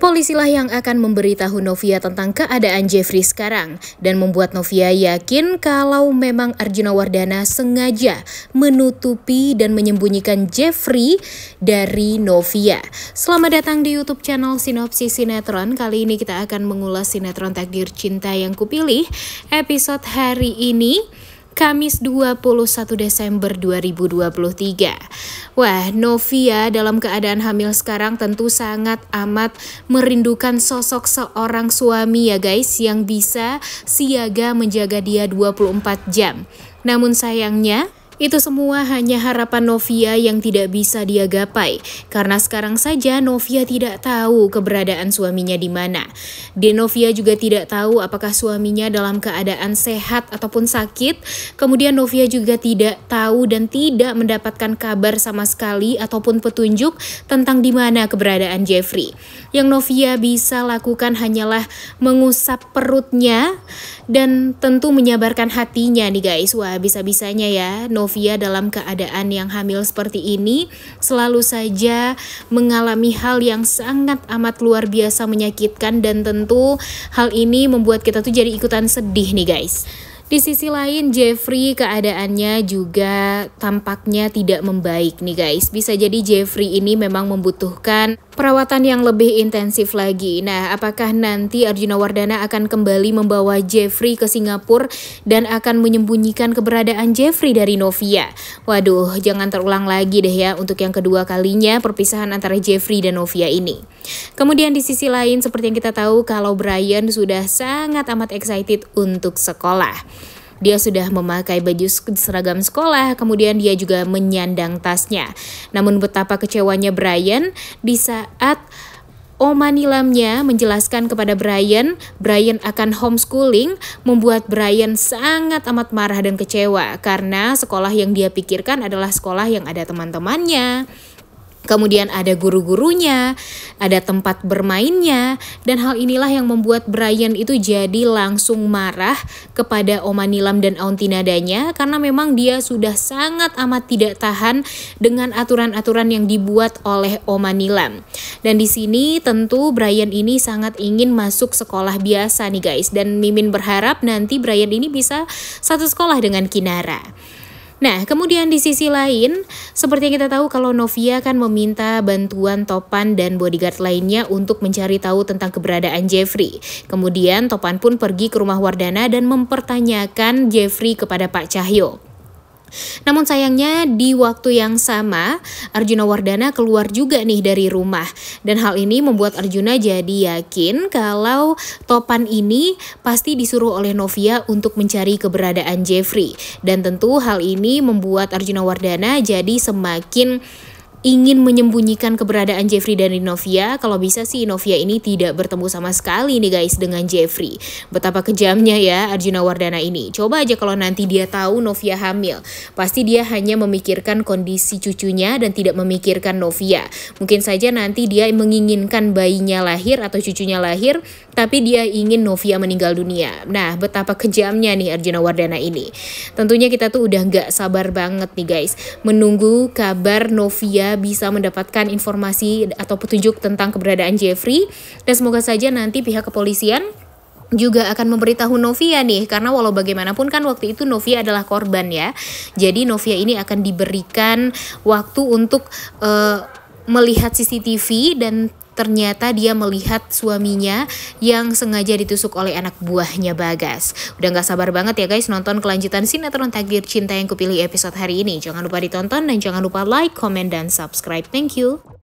Polisilah yang akan memberitahu Novia tentang keadaan Jeffrey sekarang dan membuat Novia yakin kalau memang Arjuna Wardana sengaja menutupi dan menyembunyikan Jeffrey dari Novia. Selamat datang di YouTube channel Sinopsis Sinetron. Kali ini kita akan mengulas sinetron Takdir Cinta yang kupilih episode hari ini. Kamis 21 Desember 2023. Wah, Novia dalam keadaan hamil sekarang tentu sangat amat merindukan sosok seorang suami ya guys yang bisa siaga menjaga dia 24 jam. Namun sayangnya itu semua hanya harapan Novia yang tidak bisa dia gapai, karena sekarang saja Novia tidak tahu keberadaan suaminya di mana. Denovia juga tidak tahu apakah suaminya dalam keadaan sehat ataupun sakit. Kemudian Novia juga tidak tahu dan tidak mendapatkan kabar sama sekali ataupun petunjuk tentang di mana keberadaan Jeffrey. Yang Novia bisa lakukan hanyalah mengusap perutnya dan tentu menyabarkan hatinya nih guys. Wah, bisa-bisanya ya Novia Novia dalam keadaan yang hamil seperti ini selalu saja mengalami hal yang sangat amat luar biasa menyakitkan dan tentu hal ini membuat kita tuh jadi ikutan sedih nih guys. Di sisi lain, Jeffrey keadaannya juga tampaknya tidak membaik nih guys. Bisa jadi Jeffrey ini memang membutuhkan perawatan yang lebih intensif lagi. Nah, apakah nanti Arjuna Wardana akan kembali membawa Jeffrey ke Singapura dan akan menyembunyikan keberadaan Jeffrey dari Novia? Waduh, jangan terulang lagi deh ya untuk yang kedua kalinya perpisahan antara Jeffrey dan Novia ini. Kemudian di sisi lain, seperti yang kita tahu kalau Brian sudah sangat amat excited untuk sekolah. Dia sudah memakai baju seragam sekolah, kemudian dia juga menyandang tasnya. Namun betapa kecewanya Brian di saat Oma Nilamnya menjelaskan kepada Brian, Brian akan homeschooling, membuat Brian sangat amat marah dan kecewa karena sekolah yang dia pikirkan adalah sekolah yang ada teman-temannya, Kemudian ada guru-gurunya, ada tempat bermainnya, dan hal inilah yang membuat Brian itu jadi langsung marah kepada Oma Nilam dan Auntie Nadanya karena memang dia sudah sangat amat tidak tahan dengan aturan-aturan yang dibuat oleh Oma Nilam. Dan di sini tentu Brian ini sangat ingin masuk sekolah biasa nih guys, dan Mimin berharap nanti Brian ini bisa satu sekolah dengan Kinara. Nah, kemudian di sisi lain, seperti yang kita tahu kalau Novia kan meminta bantuan Topan dan bodyguard lainnya untuk mencari tahu tentang keberadaan Jeffrey. Kemudian Topan pun pergi ke rumah Wardana dan mempertanyakan Jeffrey kepada Pak Cahyo. Namun sayangnya di waktu yang sama Arjuna Wardana keluar juga nih dari rumah. Dan hal ini membuat Arjuna jadi yakin kalau Topan ini pasti disuruh oleh Novia untuk mencari keberadaan Jeffrey. Dan tentu hal ini membuat Arjuna Wardana jadi semakin ingin menyembunyikan keberadaan Jeffrey dan Novia, kalau bisa sih Novia ini tidak bertemu sama sekali nih guys dengan Jeffrey. Betapa kejamnya ya Arjuna Wardana ini. Coba aja kalau nanti dia tahu Novia hamil. Pasti dia hanya memikirkan kondisi cucunya dan tidak memikirkan Novia. Mungkin saja nanti dia menginginkan bayinya lahir atau cucunya lahir, tapi dia ingin Novia meninggal dunia. Nah, betapa kejamnya nih Arjuna Wardana ini. Tentunya kita tuh udah nggak sabar banget nih guys, menunggu kabar Novia bisa mendapatkan informasi atau petunjuk tentang keberadaan Jeffrey. Dan semoga saja nanti pihak kepolisian juga akan memberitahu Novia nih karena walau bagaimanapun kan waktu itu Novia adalah korban ya. Jadi Novia ini akan diberikan waktu untuk uh, melihat CCTV dan ternyata dia melihat suaminya yang sengaja ditusuk oleh anak buahnya Bagas. Udah gak sabar banget ya guys nonton kelanjutan sinetron Takdir Cinta yang kupilih episode hari ini. Jangan lupa ditonton dan jangan lupa like, comment, dan subscribe. Thank you.